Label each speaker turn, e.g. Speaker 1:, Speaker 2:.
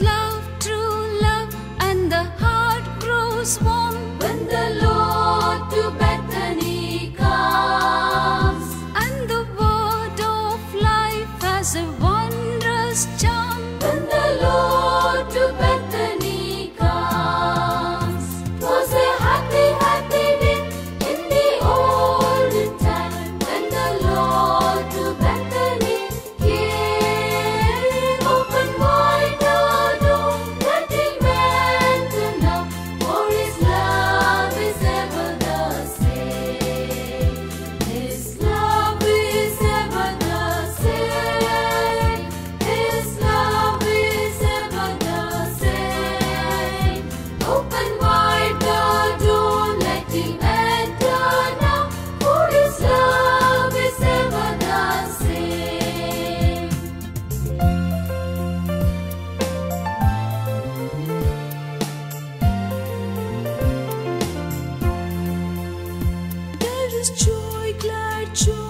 Speaker 1: love, true love, and the heart grows warm. joy, glad joy.